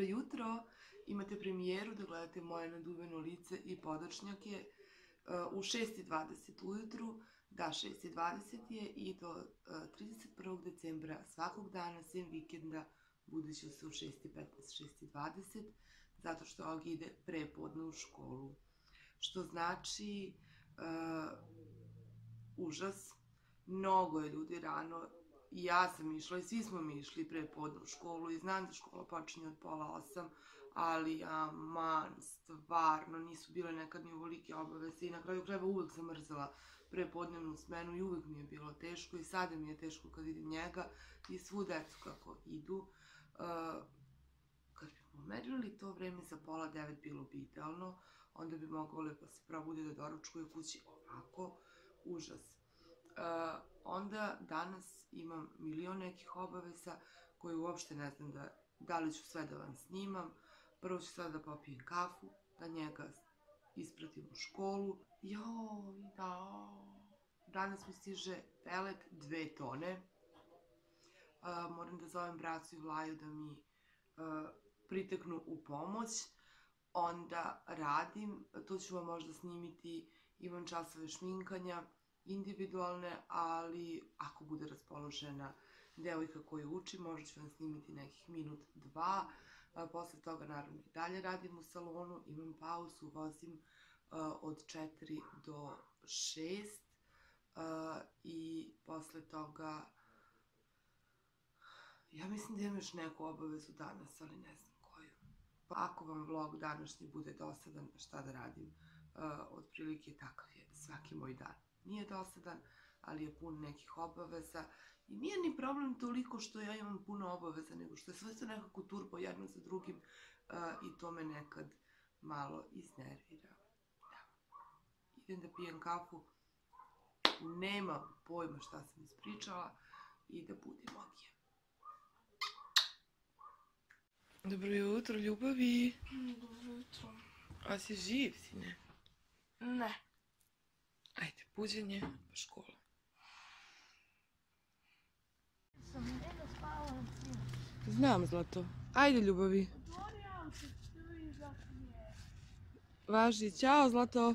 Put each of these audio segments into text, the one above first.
Dobro jutro, imate premijeru da gledate moje naduveno lice i podočnjake uh, u 6.20 ujutru, da 6.20 je i do uh, 31. decembra svakog dana, sem vikenda, budući se u 6.15, 6.20, zato što Ogi ide prepodne u školu. Što znači uh, užas, mnogo je ljudi rano i ja sam išla i svi smo mi išli pre podne u školu i znam da škola počinje od pola osam, ali aman, stvarno, nisu bile nekad ni uvolike obaveze i na kraju krajeva uvek sam mrzela prepodnevnu smenu i uvek mi je bilo teško i sada mi je teško kad vidim njega i svu decu kako idu. Uh, kad bi pomerili to vreme za pola devet bilo bi idealno, onda bi mogao lepo se probude da doručkuje kući ovako, užas. Uh, onda danas imam milion nekih obaveza koje uopšte ne znam da, da li ću sve da vam snimam. Prvo ću sada da popijem kafu, da njega ispratim u školu. Joj, da. Danas mi stiže pelet dve tone. Uh, moram da zovem bracu i Vlaju da mi uh, priteknu u pomoć. Onda radim, to ću vam možda snimiti, imam časove šminkanja, individualne, ali ako bude raspoložena devojka koju uči, možda ću vam snimiti nekih minut, dva. Posle toga, naravno, i dalje radim u salonu, imam pauzu, vozim od 4 do 6 a, i posle toga ja mislim da imam još neku obavezu danas, ali ne znam koju. Pa ako vam vlog današnji bude dosadan, šta da radim? Otprilike takav je svaki moj dan nije dosadan, ali je pun nekih obaveza. I nije ni problem toliko što ja imam puno obaveza, nego što je sve se nekako turbo jedno za drugim uh, i to me nekad malo iznervira. Da. Idem da pijem kafu, nema pojma šta sam ispričala i da budim ogija. Dobro jutro, ljubavi. Dobro jutro. A si živ, sine? Ne. Ajde, buđenje, pa škola. Znam, Zlato. Ajde, ljubavi. Važi, ćao, Zlato.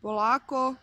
Polako.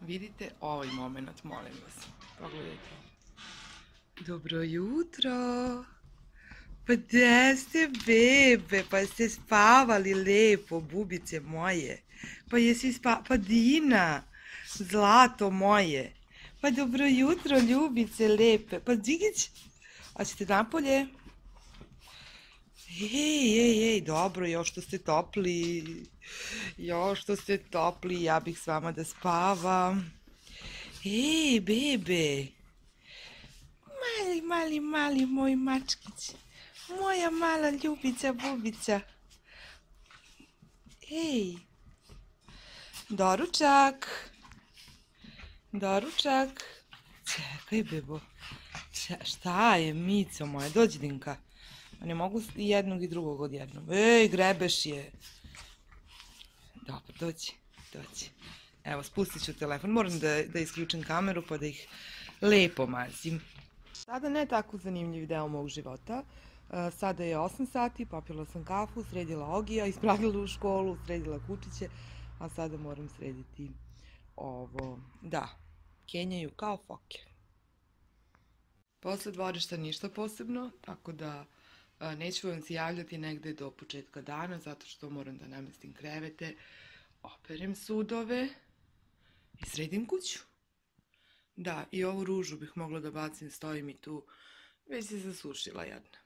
Vidite ovaj moment, molim vas. Pogledajte. Dobro jutro. Pa gde ste bebe? Pa ste spavali lepo, bubice moje. Pa jesi spa... Pa Dina, zlato moje. Pa dobro jutro, ljubice lepe. Pa Dzigić, a ćete napolje? Ej, ej, ej, dobro, još što ste topli. Još što ste topli, ja bih s vama da spavam. Ej, bebe. Mali, mali, moj mačkić. Moja mala ljubica, bubica. Ej. Doručak. Doručak. Čekaj, bebo. Če, šta je, Mico moja? Dođi, Dinka. Ne mogu i jednog i drugog odjednom. Ej, grebeš je. Dobro, dođi, dođi. Evo, spustit ću telefon. Moram da, da isključim kameru pa da ih lepo mazim. Sada ne tako zanimljiv deo mog života. E, Sada je 8 sati, popila sam kafu, sredila Ogija, ispravila u školu, sredila kučiće, a sada moram srediti ovo. Da, kenjaju kao foke. Posle dvorišta ništa posebno, tako da a, neću vam se javljati negde do početka dana, zato što moram da namestim krevete, operem sudove i sredim kuću. Da, i ovu ružu bih mogla da bacim, stoji mi tu, već se zasušila jedna.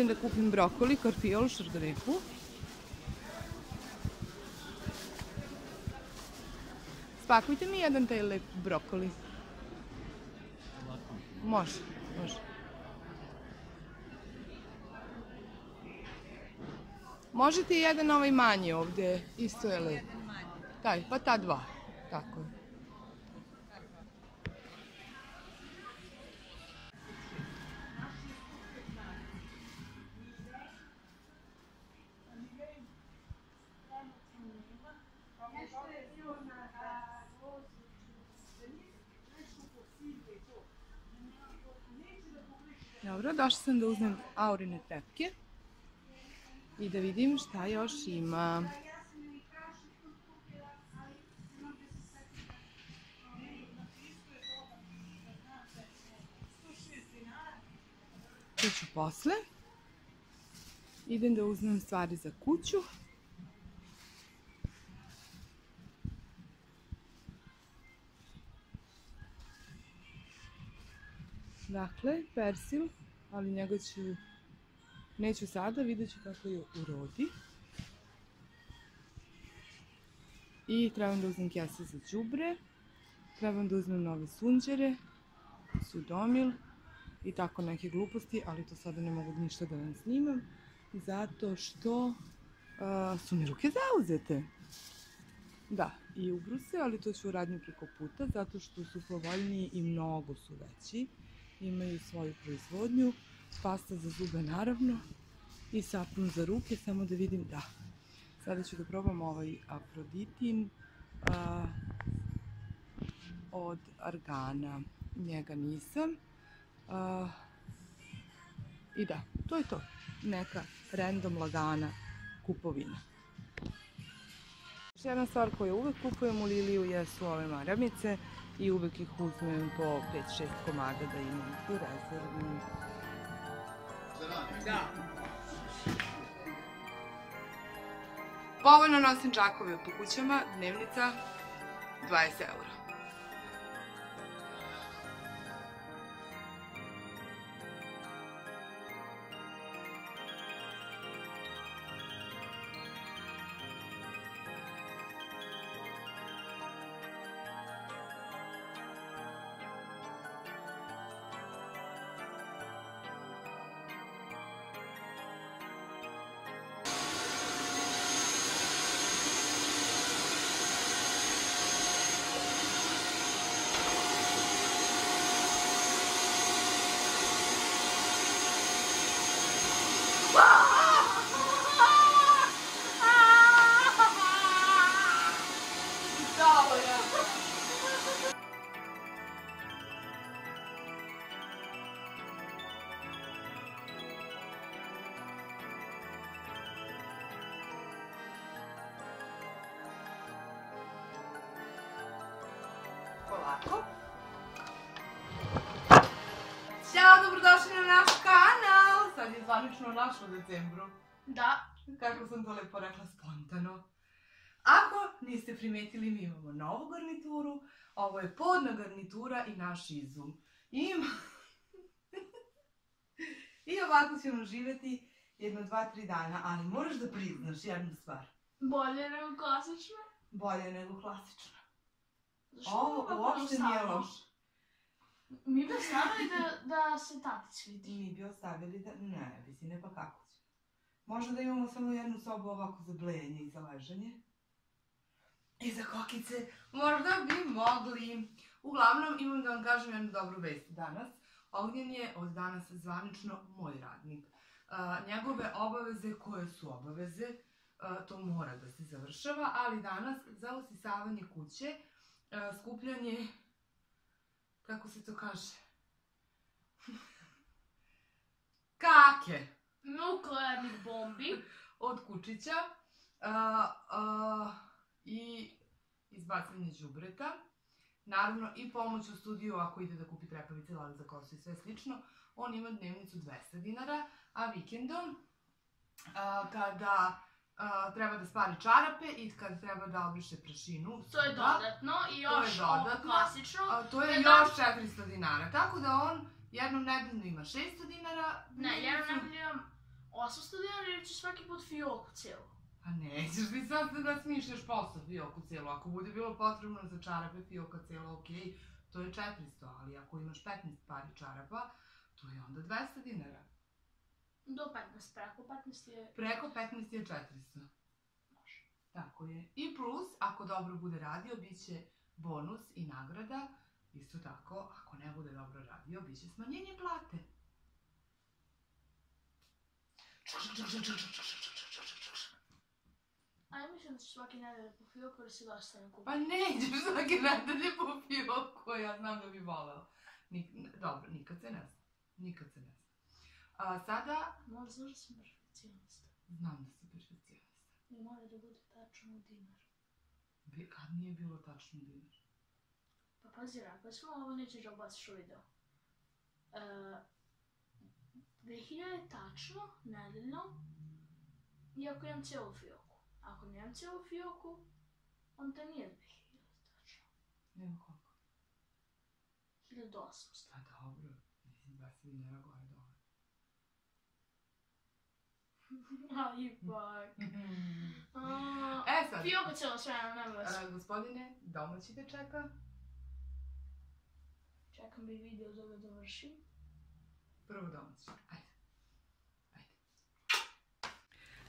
Idem da kupim brokoli, karfiol, šargarepu. Spakujte mi jedan taj lep brokoli. Može, može. Možete i jedan ovaj manji ovde, isto je lep. Taj, pa ta dva. Tako je. Dobro, došla sam da uzmem aurine trepke i da vidim šta još ima. To ću posle. Idem da uzmem stvari za kuću. Dakle, persil, ali njega ću, neću sada, vidjet ću kako je urodi. I trebam da uzmem kese za đubre, trebam da uzmem nove sunđere, sudomil i tako neke gluposti, ali to sada ne mogu ništa da vam snimam, zato što su mi ruke zauzete. Da, i u Bruse, ali to ću uraditi preko puta, zato što su povoljniji i mnogo su veći imaju svoju proizvodnju, pasta za zube naravno i sapun za ruke, samo da vidim da. Sada ću da probam ovaj Afroditin a, od Argana. Njega nisam. A, I da, to je to. Neka random lagana kupovina. Još jedna stvar koju uvek kupujem u Liliju jesu ove maramice i uvek ih uzmem po 5-6 komada da imam u rezervi. Da. Povoljno nosim džakove po kućama, dnevnica 20 eura. Zvanično naš u decembru. Da. Kako sam to lepo rekla, spontano. Ako niste primetili, mi imamo novu garnituru. Ovo je podna garnitura i naš izum. Ima... I ovako ćemo živeti jedno, dva, tri dana, ali moraš da priznaš jednu stvar. Bolje nego klasično. Bolje nego klasično. Zašto Ovo uopšte nije jednostavno? Mi bi stavili da, da se tatić vidi. Mi bi ostavili da... Ne, visine, pa kako će? Možda da imamo samo jednu sobu ovako za blejanje i za ležanje. I za kokice. Možda bi mogli. Uglavnom, imam da vam kažem jednu dobru vest danas. Ognjen je od danas zvanično moj radnik. Njegove obaveze koje su obaveze, to mora da se završava, ali danas za usisavanje kuće, skupljanje, kako se to kaže, kake Nuklearnih bombi. od kučića a, a, i izbacanje đubreta. Naravno i pomoć u studiju ako ide da kupi trepavice, lak za kosu i sve slično. On ima dnevnicu 200 dinara, a vikendom a, kada treba da spari čarape i kada treba da obriše prašinu. To je dodatno i To je još dodatno. klasično. a, to je još 400 dinara. Tako da on jednom nedeljno ima 600 dinara. Ne, jednom nedelju imam 800 dinara jer ću svaki put fioku cijelu. Pa nećeš ti sad da smišljaš posao fioku cijelu. Ako bude bilo potrebno za čarape fioka cijela, okej. to je 400, ali ako imaš 15 pari čarapa, to je onda 200 dinara. Do 15, preko 15 je... Preko 15 je 400. Može. Tako je. I plus, ako dobro bude radio, bit će bonus i nagrada. Isto tako, ako ne bude dobro radio, bit će smanjenje plate. A ja mislim da ću svaki nedelje po fioku jer si dosta ne kupi. Pa nećeš svake nedelje po fioku, ja znam da bi voleo. Nik, dobro, nikad se ne zna. Nikad se ne zna. A sada, Možda znaš da sam perfekcionista. znam da si perfekcionista. I mora da bude tačno u dinar. Bi- Kad nije bilo tačno dinar? Pa pazi, rekao smo, ovo nećeš da ubaciš u video. E, 2000 je tačno, nedeljno, iako imam cijelu fioku. Ako nemam cijelu fioku, onda nije 2000 tačno. Nema koliko. 1800. Pa dobro, mislim 20 dinara gore dole. A, ipak. A, E sad, Fioka cijelo sve, nema vas. a, gospodine, domaći te čeka. Čekam bi video da ga dovršim. Prvo domaći. Ajde. Ajde.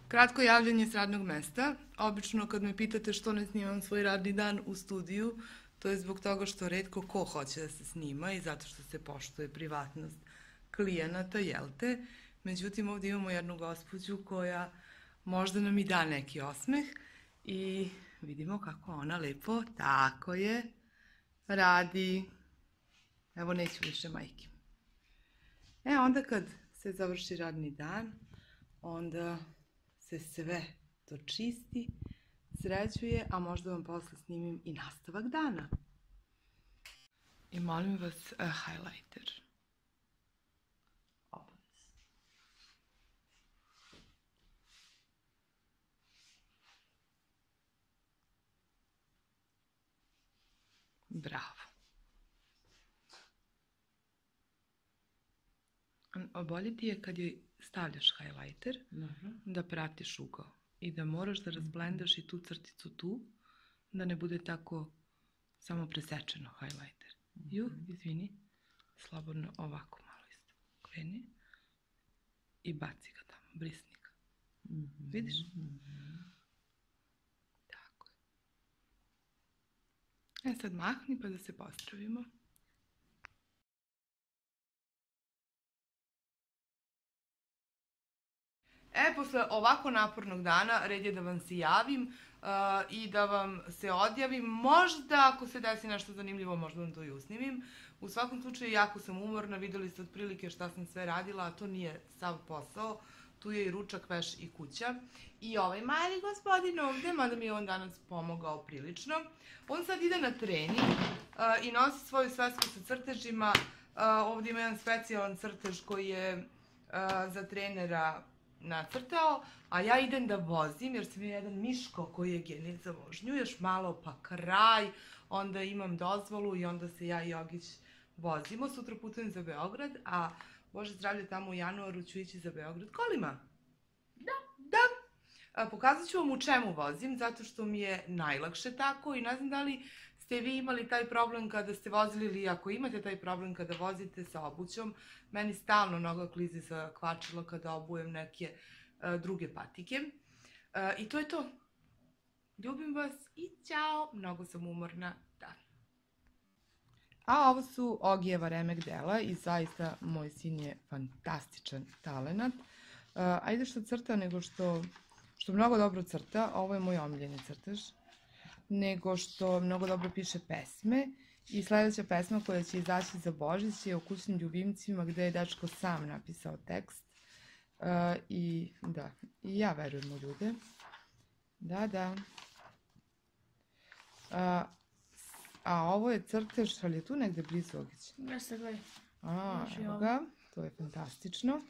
Kratko javljanje s radnog mesta. Obično kad me pitate što ne snimam svoj radni dan u studiju, to je zbog toga što redko ko hoće da se snima i zato što se poštuje privatnost klijenata, jel te? Međutim, ovdje imamo jednu gospođu koja možda nam i da neki osmeh i vidimo kako ona lepo, tako je, radi. Evo neću više majke. E, onda kad se završi radni dan, onda se sve to čisti, sređuje, a možda vam posle snimim i nastavak dana. I molim vas, uh, highlighter. Bravo. Bolje ti je kad joj stavljaš highlighter, Dobro. da pratiš ugao i da moraš da razblendaš i tu crticu tu, da ne bude tako samo presečeno highlighter. Ju, izvini, slobodno ovako malo isto. Kreni i baci ga tamo, brisni ga. Vidiš? Tako je. E sad mahni pa da se pozdravimo. E, posle ovako napornog dana, red je da vam se javim uh, i da vam se odjavim. Možda, ako se desi nešto zanimljivo, možda vam to i usnimim. U svakom slučaju, jako sam umorna, videli ste otprilike šta sam sve radila, a to nije sav posao. Tu je i ručak, veš i kuća. I ovaj mali gospodin ovde, mada mi je on danas pomogao prilično. On sad ide na trening uh, i nosi svoju svesku sa crtežima. Uh, ovde ima jedan specijalan crtež koji je uh, za trenera nacrtao, a ja idem da vozim jer sam ja jedan miško koji je genij za vožnju, još malo pa kraj, onda imam dozvolu i onda se ja i Jogić vozimo. Sutra putujem za Beograd, a Bože zdravlje tamo u januaru ću ići za Beograd kolima. Da. Da. A, pokazat ću vam u čemu vozim, zato što mi je najlakše tako i ne znam da li ste vi imali taj problem kada ste vozili ili ako imate taj problem kada vozite sa obućom, meni stalno noga klizi sa kvačila kada obujem neke e, druge patike. E, I to je to. Ljubim vas i ćao. Mnogo sam umorna. Da. A ovo su Ogijeva remek dela i zaista moj sin je fantastičan talenat. Uh, ajde što crta nego što, što mnogo dobro crta, ovo je moj omiljeni crtež, nego što mnogo dobro piše pesme i sledeća pesma koja će izaći za Božić je o kućnim ljubimcima gde je dečko sam napisao tekst. Uh, I da, i ja verujem u ljude. Da, da. A, a ovo je crtež, ali je tu negde blizu Ogić? Jeste, gledaj. A, Može evo ga, to je fantastično.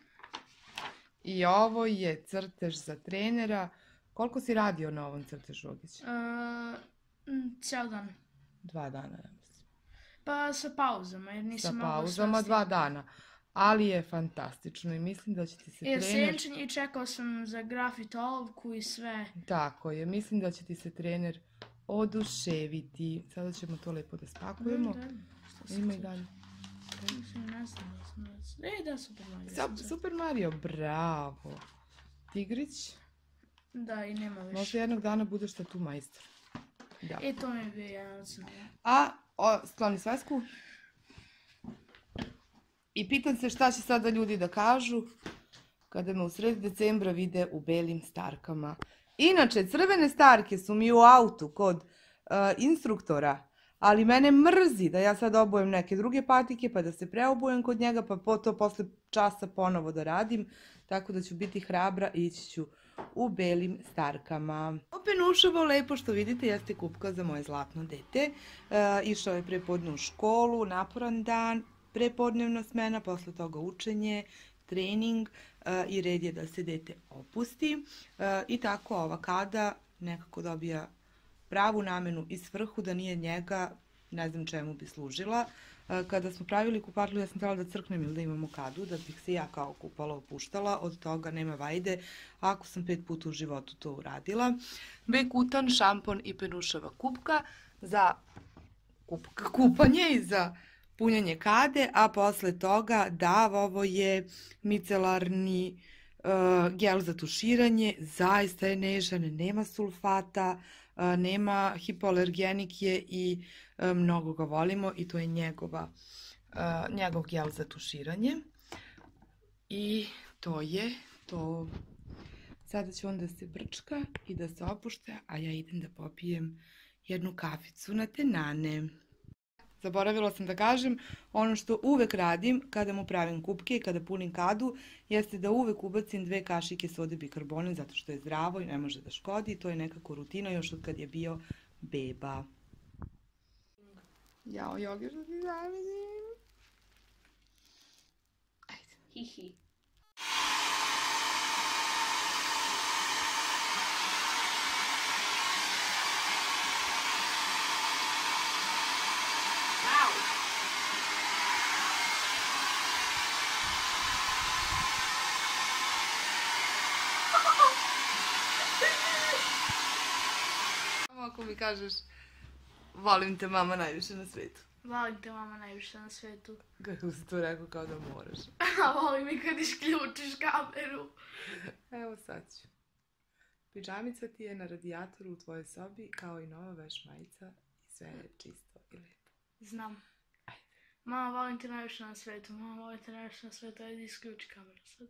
I ovo je crtež za trenera. Koliko si radio na ovom crtežu, Ogić? Uh, ceo dan. Dva dana, ja mislim. Pa sa pauzama, jer Sa nisam mogla pauzama sve dva dana. Ali je fantastično i mislim da će ti se Jer trener... senčan i čekao sam za grafit olovku i sve. Tako je, mislim da će ti se trener oduševiti. Sada ćemo to lepo da spakujemo. Da, se Ima i dalje. Da da E, da, Super Mario. Sa-. Super Mario, bravo. Tigrić, Da, i nema više. možda jednog dana budeš tu majstor. Da. E, to mi je bio jedan. A, o, skloni svesku. I pitam se šta će sada ljudi da kažu kada me u sred decembra vide u belim starkama. Inače, crvene starke su mi u autu kod e, instruktora, ali mene mrzi da ja sad obujem neke druge patike, pa da se preobujem kod njega, pa po to posle časa ponovo da radim, tako da ću biti hrabra i ići ću u belim starkama. Openuševo lepo što vidite jeste kupka za moje zlatno dete. E, išao je prepodne u školu, naporan dan, prepodnevna smena, posle toga učenje, trening e, i red je da se dete opusti. E, I tako ova kada nekako dobija pravu namenu i svrhu da nije njega, ne znam čemu bi služila. E, Kada smo pravili kupatlu, ja sam trebala da crknem ili da imamo kadu, da bih se ja kao kupala opuštala, od toga nema vajde, ako sam pet puta u životu to uradila. Bekutan, šampon i penušava kupka za kupanje i za punjanje kade, a posle toga da, ovo je micelarni uh, gel za tuširanje, zaista je nežan, nema sulfata, uh, nema hipoalergenik je i uh, mnogo ga volimo i to je njegova, njegov gel za tuširanje. I to je to. Sada će on da se brčka i da se opušta, a ja idem da popijem jednu kaficu na tenane. Zaboravila sam da kažem, ono što uvek radim kada mu pravim kupke i kada punim kadu, jeste da uvek ubacim dve kašike sode bikarbone, zato što je zdravo i ne može da škodi. To je nekako rutina još od kad je bio beba. Jao, Jogi, što ti zavidim. Ajde. Hihi. Mi kažeš, volim te mama najviše na svetu. Volim te mama najviše na svetu. Kako si to rekao kao da moraš. A volim i kad isključiš kameru. Evo sad ću. Pidžamica ti je na radijatoru u tvojoj sobi, kao i nova veš majica i sve je čisto i lepo. Znam. Ajde. Mama, volim te najviše na svetu. Mama, volim te najviše na svetu. Ajde, isključi kameru sad.